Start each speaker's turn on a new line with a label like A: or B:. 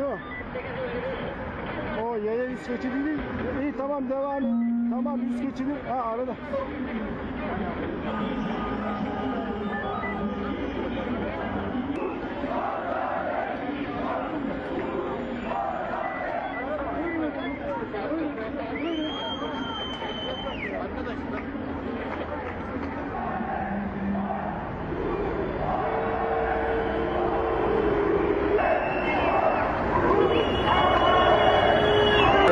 A: değil mi? O yaya yüz geçidinde. İyi tamam devam. Tamam yüz geçidi. Ha arada.